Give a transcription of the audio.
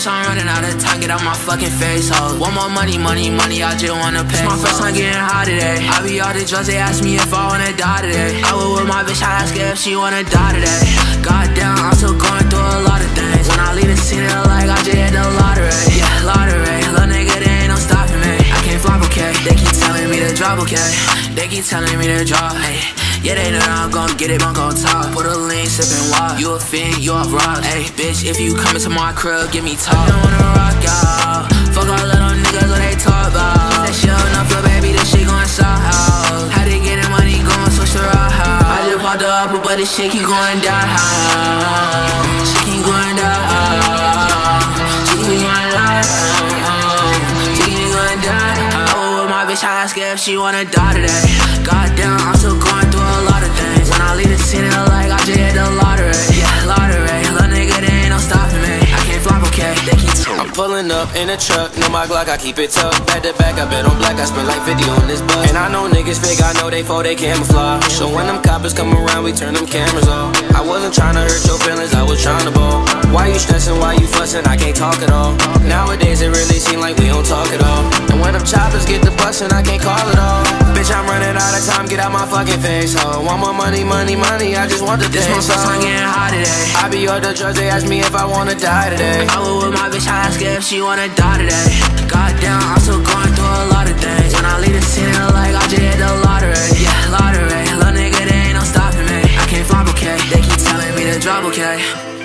bitch, I'm running out of time, get out my fucking face, ho. One more money, money, money, I just wanna pay. My first time getting high today. I be all the drugs, they ask me if I wanna die today. I was with my bitch, I ask her if she wanna die today. Goddamn, I'm still going through a lot of things. When I leave the scene, it like I just hit the lottery. Yeah, lottery. Little nigga, there ain't no stopping me. I can't flop, okay? They keep telling me to drop, okay? They keep telling me to drop, hey. Yeah, they know I'm gon' get it, bunk on top. Put a lean, sippin' wild. You a fiend, you a rock. Hey, bitch, if you come into my crib, give me top. I wanna rock y'all. Fuck all little niggas, what they talk about. That shit enough for baby, this shit going south. How they getting money, going the route. I just popped up, but this shit keep going down. She keep going down. She keep going down. She keep going with oh, my bitch, I ask if she wanna die today. Goddamn, I'm still going pulling up in a truck, know my Glock, I keep it tucked. Back to back, I bet on black, I spend like 50 on this bus. And I know niggas fake, I know they for they camouflage. So when them coppers come around, we turn them cameras off. I wasn't trying to hurt your feelings, I was trying to ball. Why you stressing, why you fussing, I can't talk at all. Nowadays, it really seem like we don't talk at all. And when them choppers get the bustin', I can't call it all bitch, I'm running out of time, get out my fucking face, ho. Want more money, money, money, I just want the this This I'm getting high today. I be up the drugs, they ask me if I wanna die today. I was with my bitch, I ask if she wanna die today. Goddamn, I'm still going through a lot of things. When I leave the city like I just hit the lottery, yeah, lottery. Little nigga, they ain't no stopping me. I can't flop, okay? They keep telling me to drop, okay?